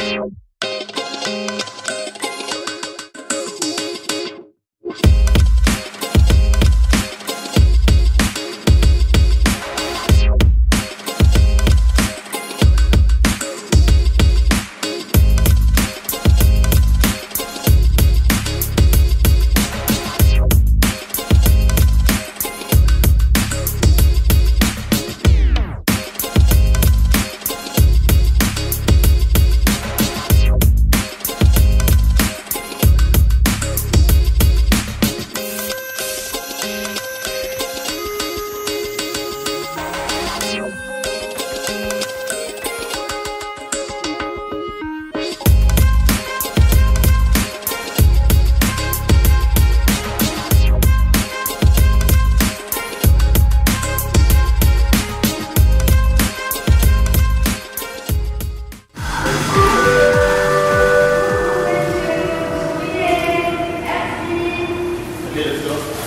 you Cristo